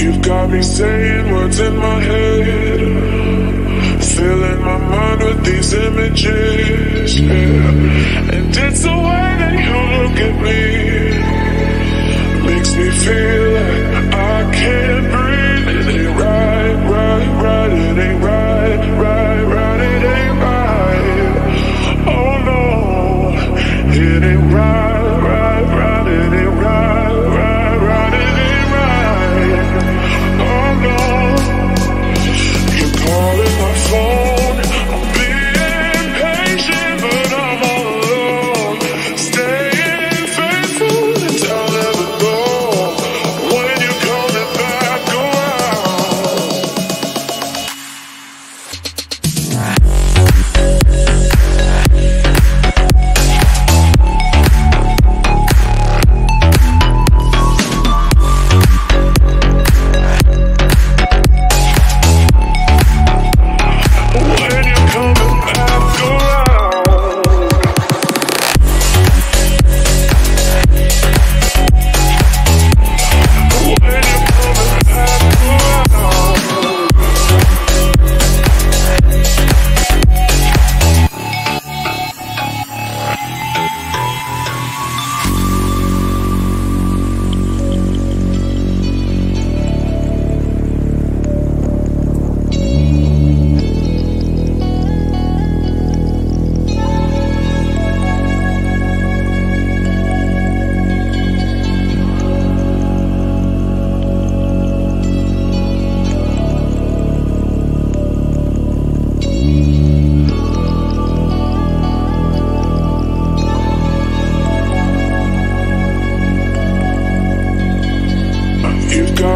You've got me saying words in my head, filling my mind with these images. Yeah. And it's the way that you look at me, makes me feel like.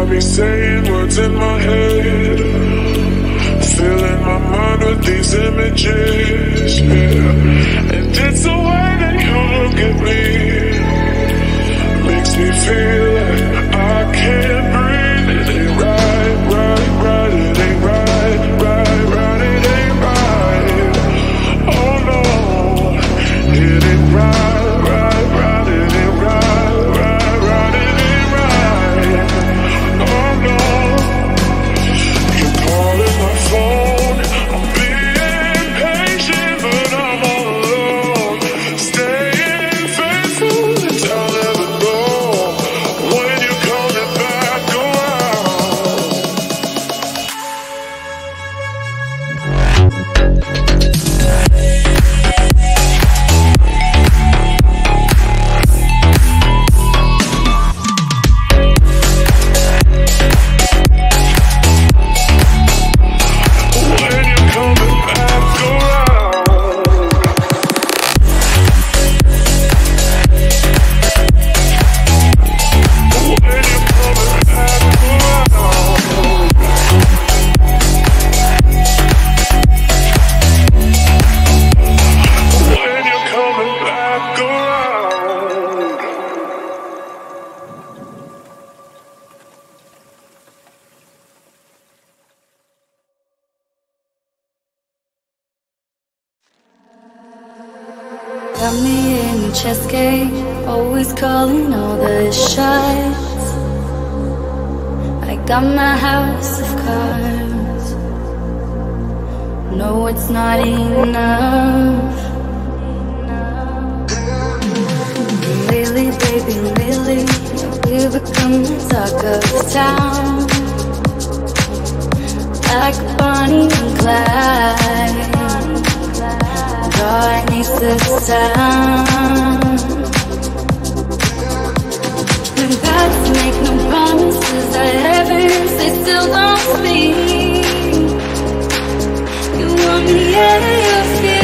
I be saying words in my head, filling my mind with these images. Yeah. And it's the way that you look at me, makes me feel like I can't. become the talk of the town. Like Bonnie and Clyde. God needs this town. When gods make no promises of heaven. They still want me You want me out of your feet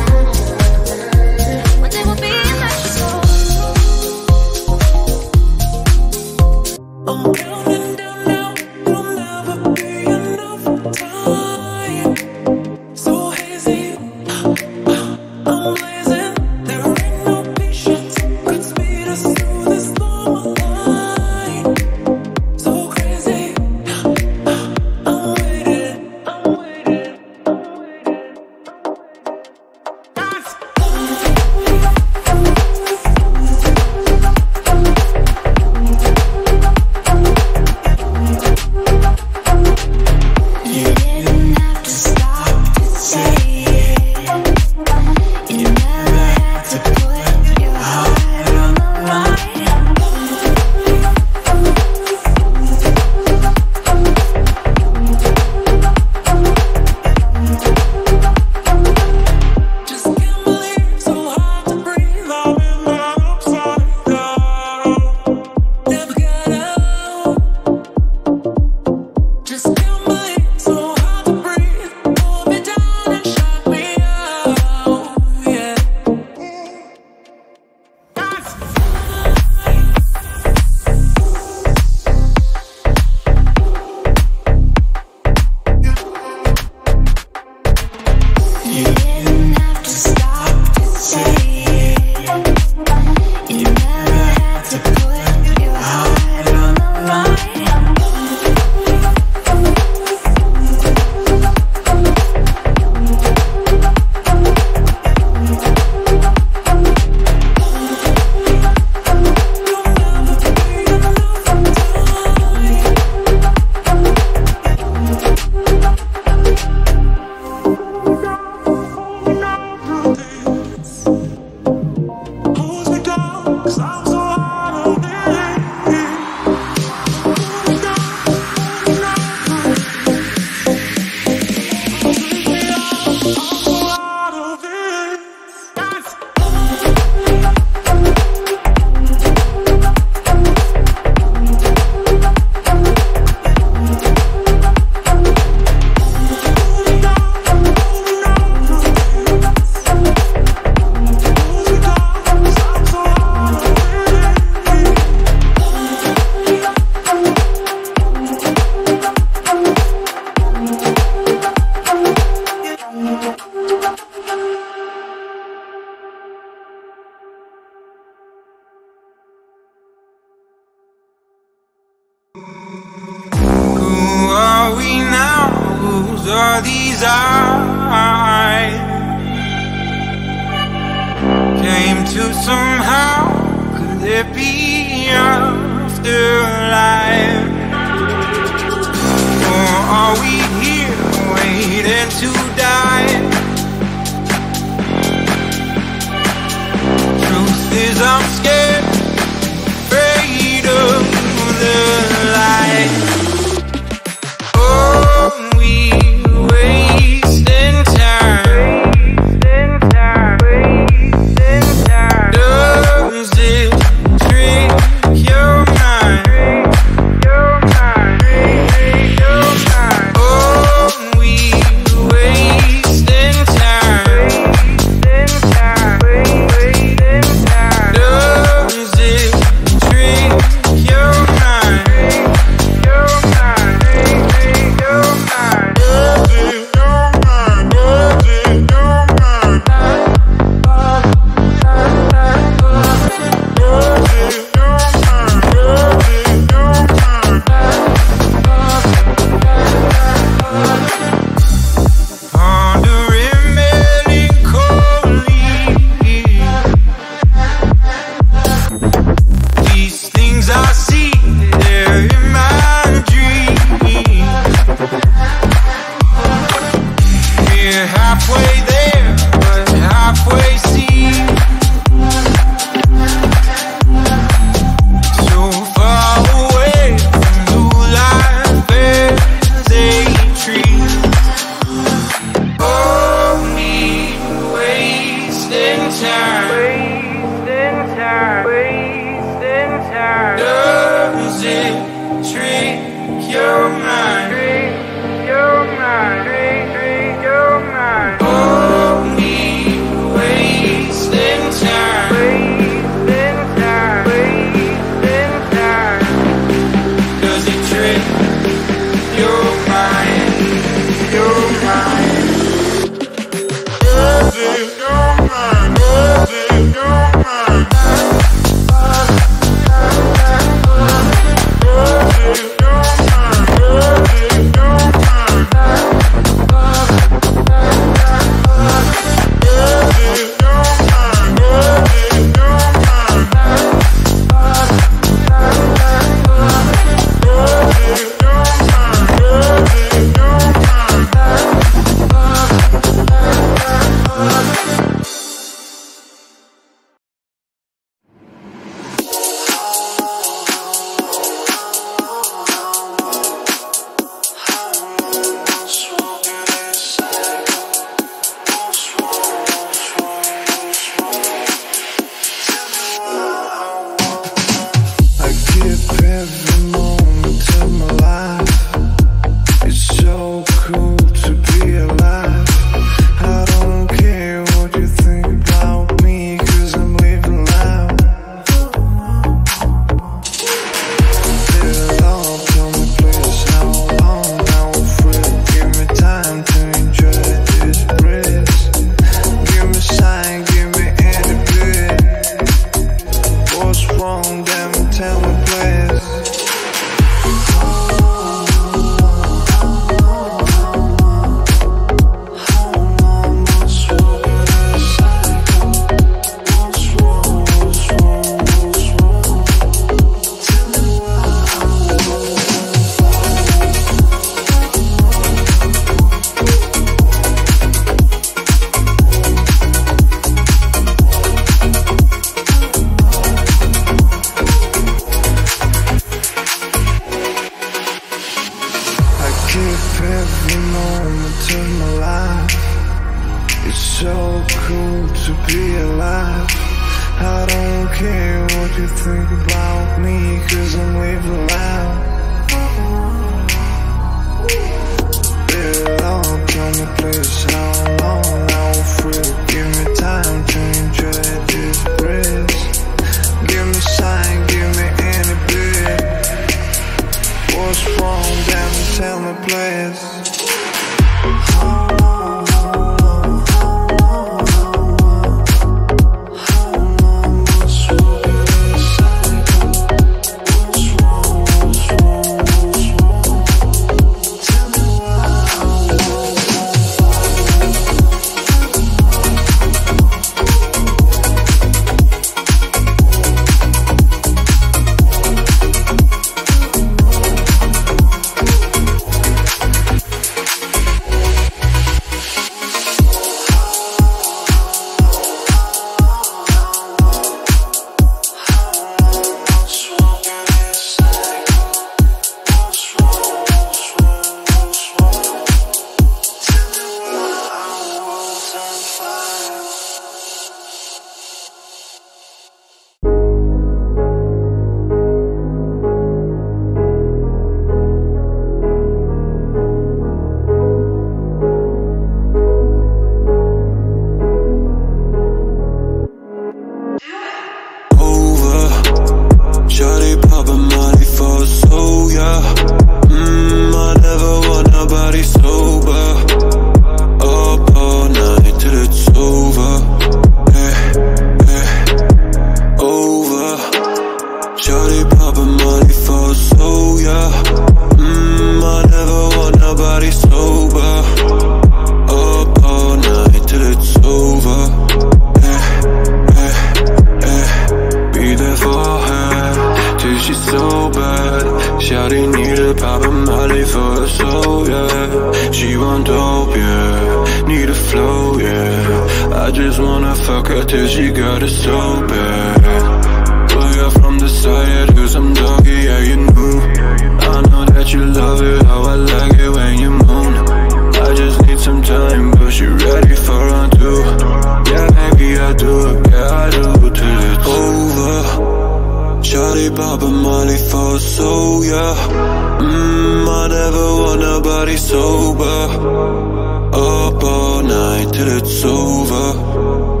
it's over.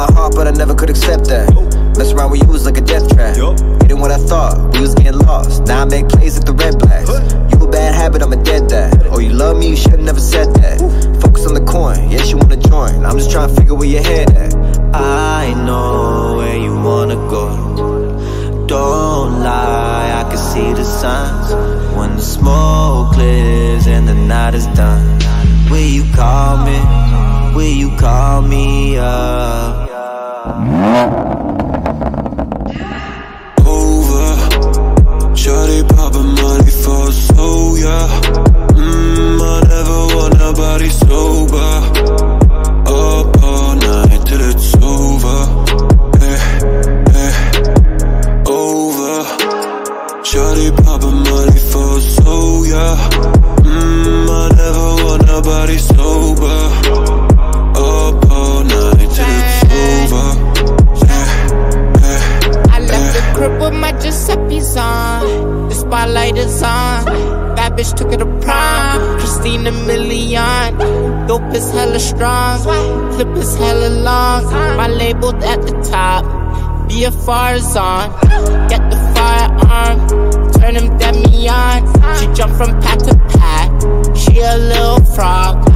My heart, but I never could accept that. Mess around with you was like a death trap. Getting what I thought, we was getting lost. Now I make plays at the red blacks. You a bad habit, I'm a dead dad. Oh, you love me, you should've never said that. Focus on the coin, yes, you wanna join. I'm just trying to figure where your head at. I know where you wanna go. Don't lie, I can see the signs. When the smoke clears and the night is done, will you call me? Will you call me up? Nobody sober. Up all night till it's over. Eh, eh, over. Shawty poppin' money for so yeah. Mmm, I never want nobody sober. Up all night till it's over. Eh, eh, I left the crib with my Giuseppe's on. The spotlight is on. Bitch took it to prom. Christina Milian. Dope is hella strong. Clip is hella long. My label at the top. BFR is on. Get the firearm. Turn him demi on. She jump from pat to pat. She a little frog.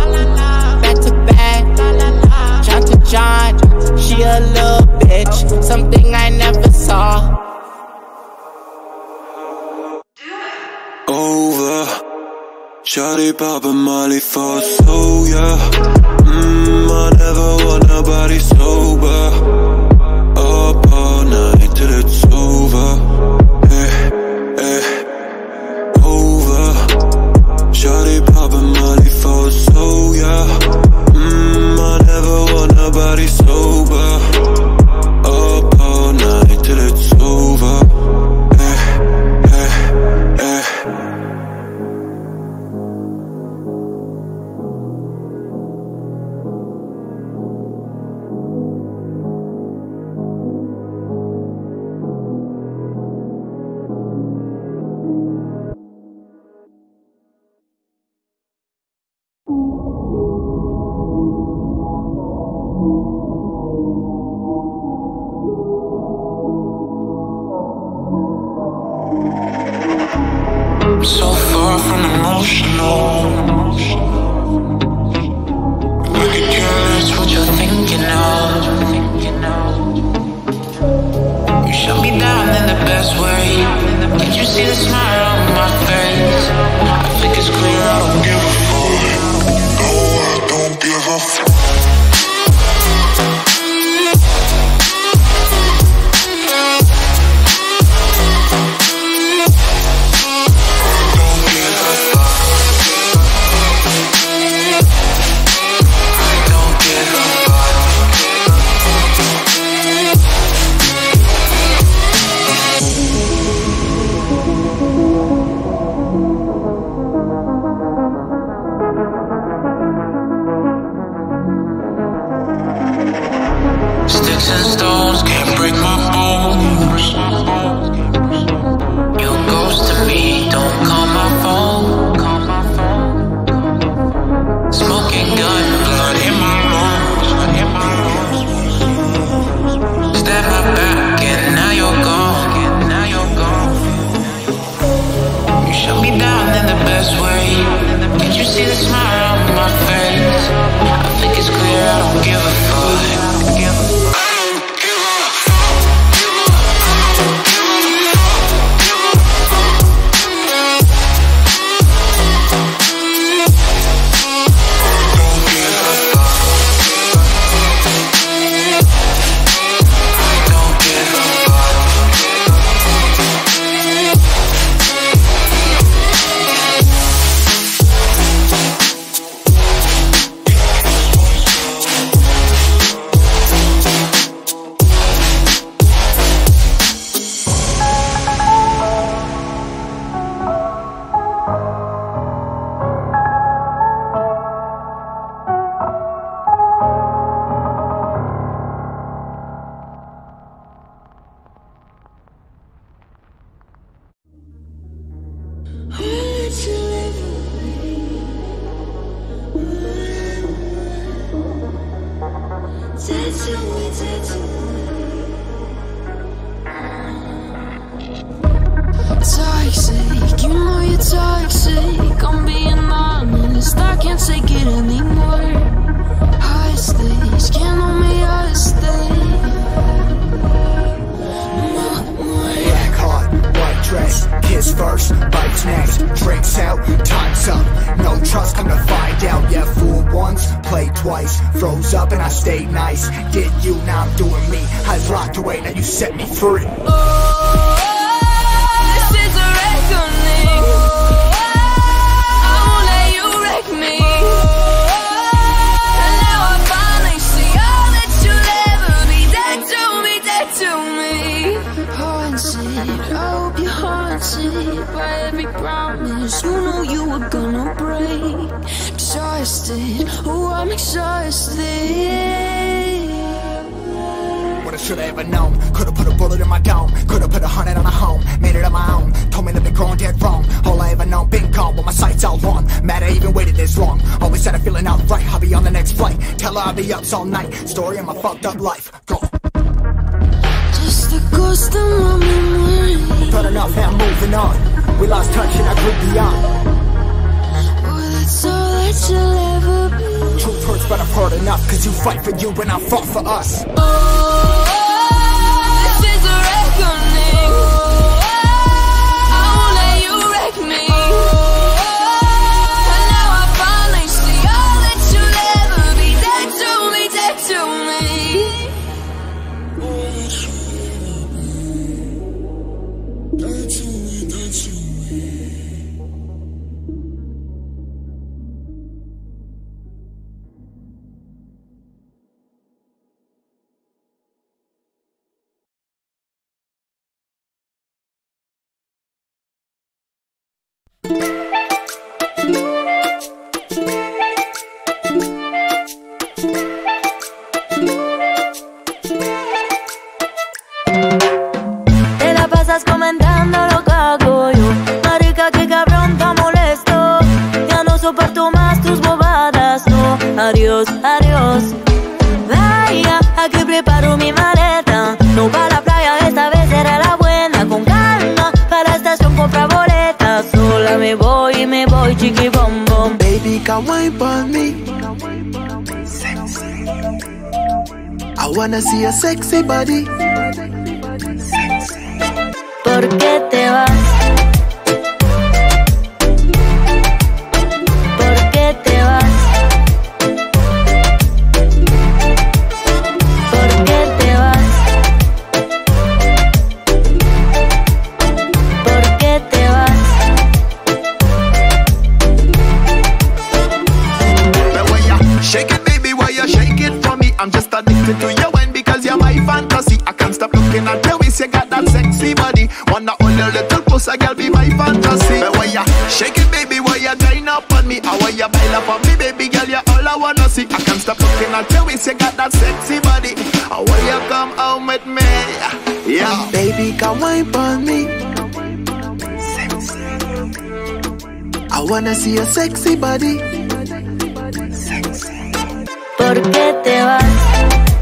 Charlie Bob Molly for so yeah. Mmm, I never want nobody sober. Up all night till it's over. Eh, eh, over. Charlie Bob Molly for so yeah. Mmm, I never want nobody sober. Sticks and once, played twice, froze up and I stayed nice. Did you, now I'm doing me. I locked away, now you set me free. This I'm exhausted. What I should've ever known. Could've put a bullet in my dome. Could've put a hundred on a home. Made it on my own. Told me that been growing dead wrong. All I ever known, been gone, but my sights all on. Mad I even waited this long. Always had a feeling outright. I'll be on the next flight. Tell her I'll be up all night. Story of my fucked up life. Go. Just a ghost in my memory. Thought enough, now moving on. We lost touch and I grew beyond. That you'll ever be. Truth hurts, but I've heard enough. Cause you fight for you and I fought for us. Oh, tus bobadas, no, adiós, adiós. Vaya, aquí preparo mi maleta, no para la playa, esta vez será la buena, con calma, para la estación compra boleta, sola me voy y me voy, chiqui bom bom. Baby, come wine for me. I wanna see a sexy body. Sexy. ¿Por qué te vas? I'm just addicted to your wine because you're my fantasy. I can't stop looking at your waist, you got that sexy body. Wanna hold your little pussy, girl, be my fantasy. The way you shake it, baby, why you grind up on me? How you bail up on me, baby girl, you're all I wanna see. I can't stop looking at your waist, you got that sexy body. How you come home with me? Yeah. Baby, come wine for me. I wanna see your sexy body. ¿Por qué te vas?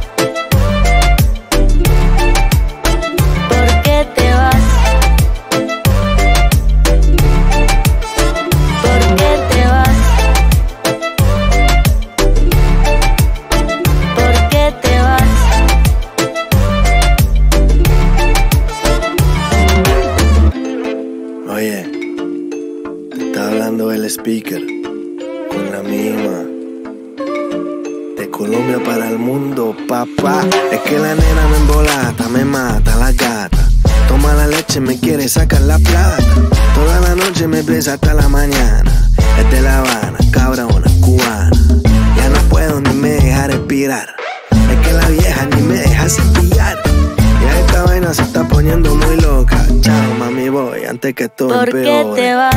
Speaker con la misma. De Colombia para el mundo, papá. Es que la nena me embolata, me mata la gata. Toma la leche, me quiere sacar la plata. Toda la noche me presa hasta la mañana. Es de La Habana, cabrona, cubana. Ya no puedo ni me deja respirar. Es que la vieja ni me deja cepillar. Ya esta vaina se está poniendo muy loca. Chao, mami, voy antes que todo ¿Por qué empeore. te vas?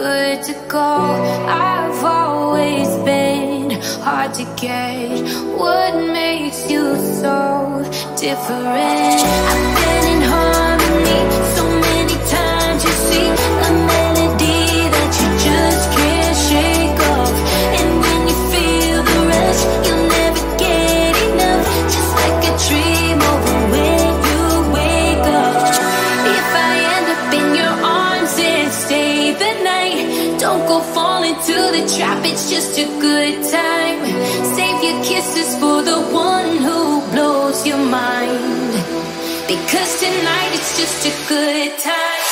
good to go. I've always been hard to get. What makes you so different? just a good time. Save your kisses for the one who blows your mind. Because tonight it's just a good time.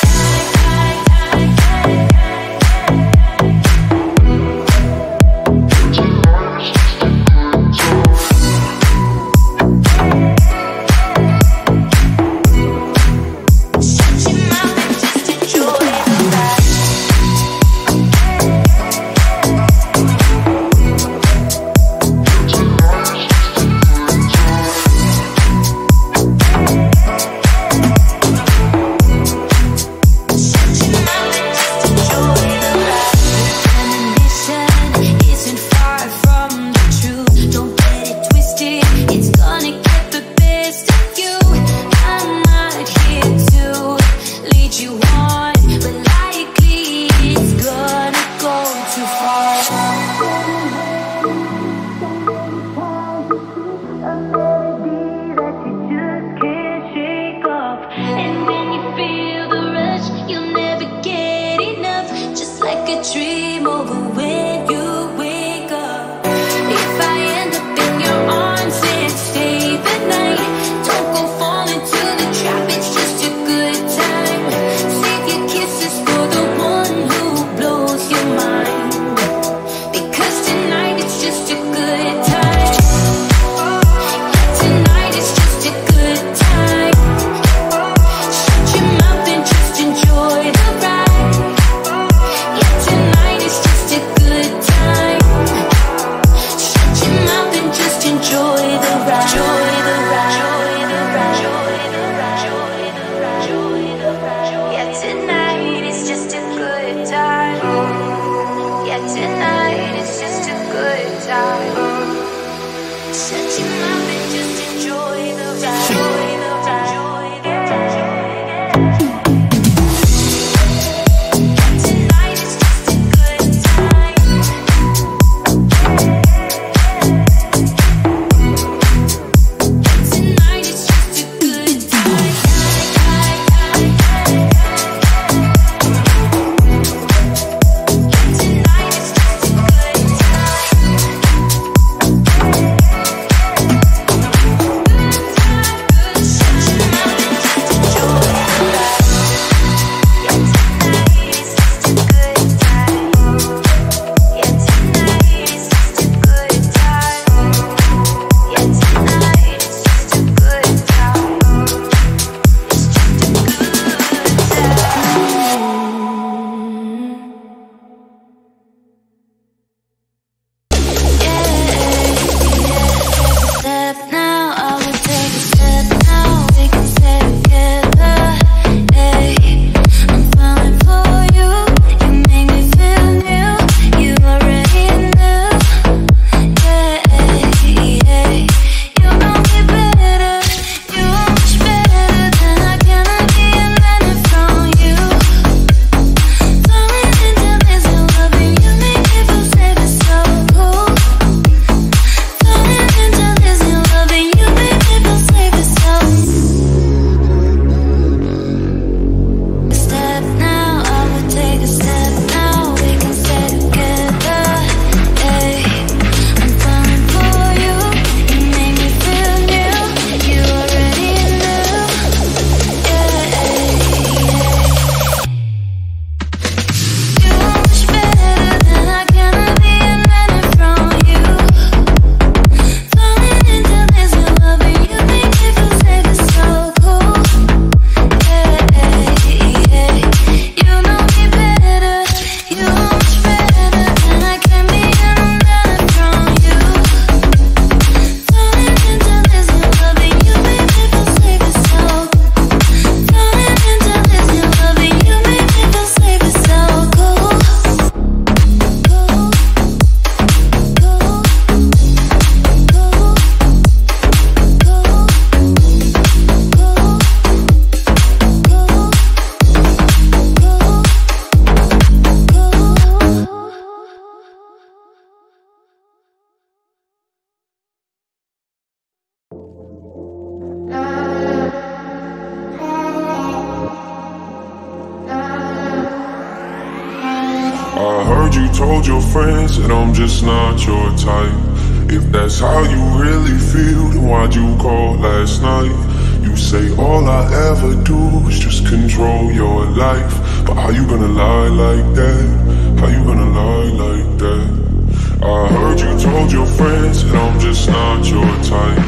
told your friends that I'm just not your type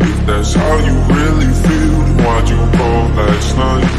If that's how you really feel, then why'd you call last night?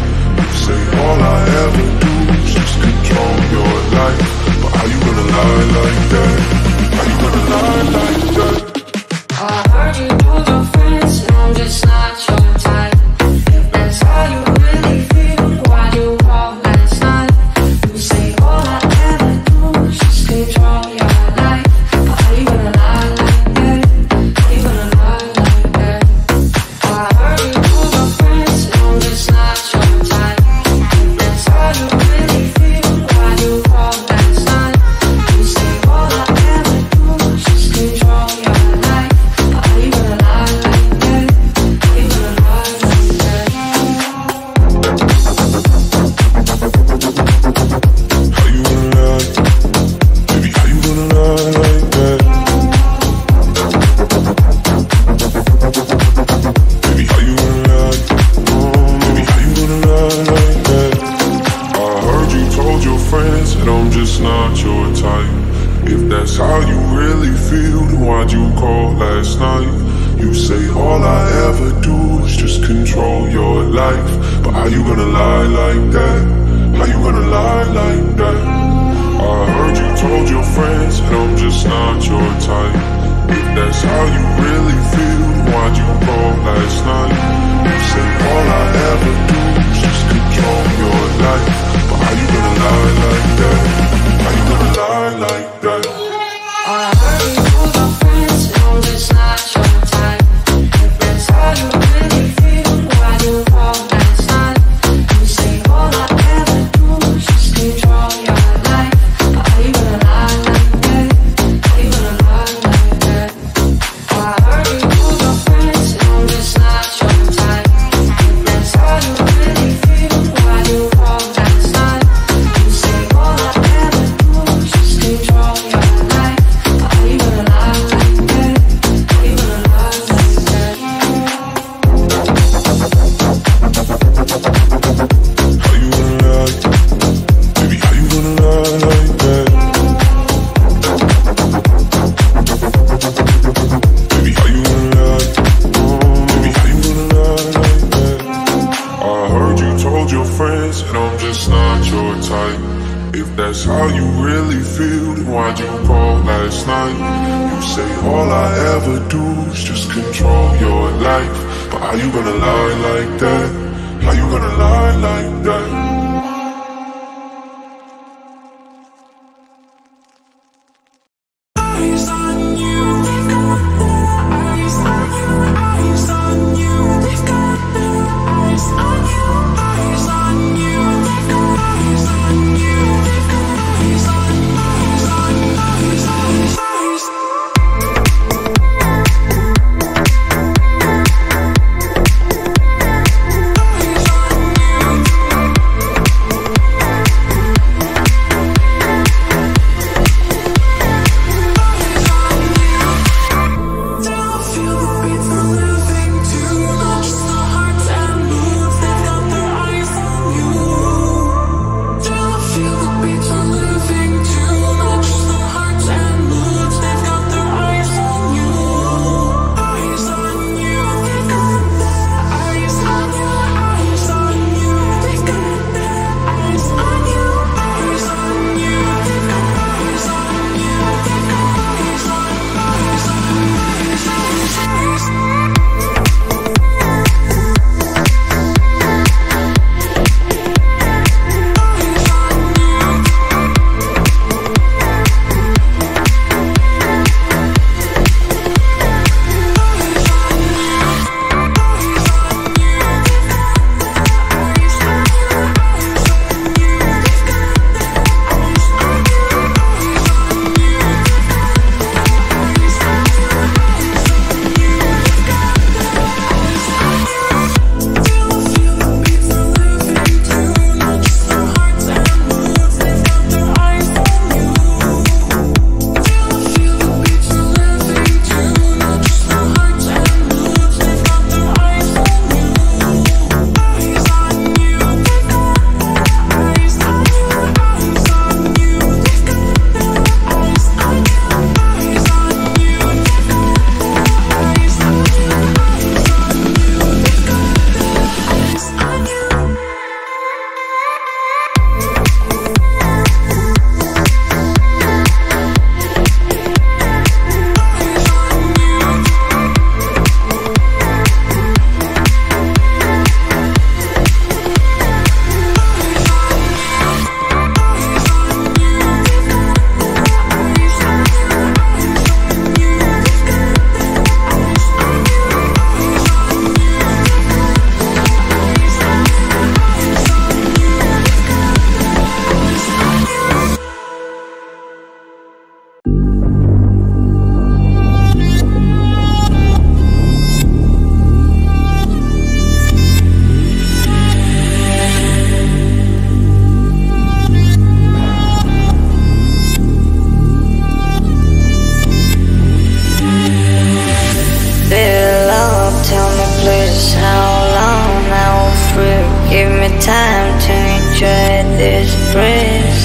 Time to enjoy this breeze.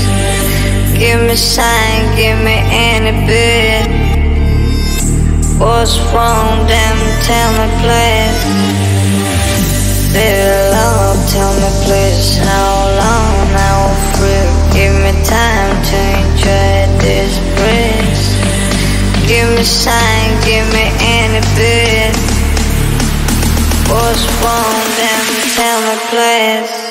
Give me sign, give me any bit. What's wrong, damn, tell me please. Baby, love, tell me please how long will free. Give me time to enjoy this breeze. Give me sign, give me any bit. What's wrong, damn, tell me please.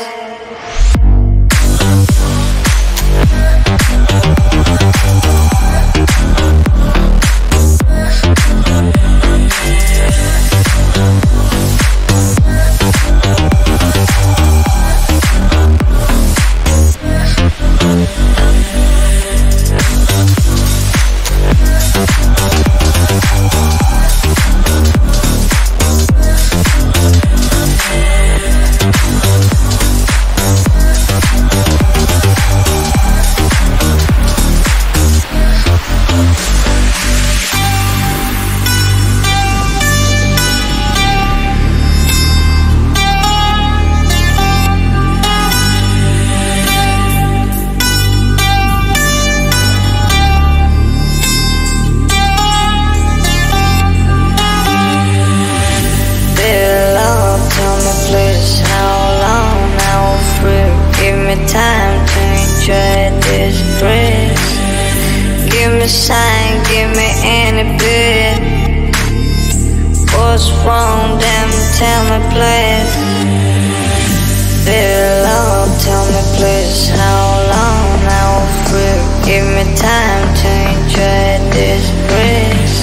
Time to enjoy this breeze.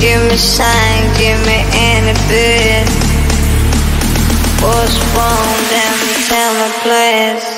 Give me sign, give me any bit. Wrong, damn, tell me please.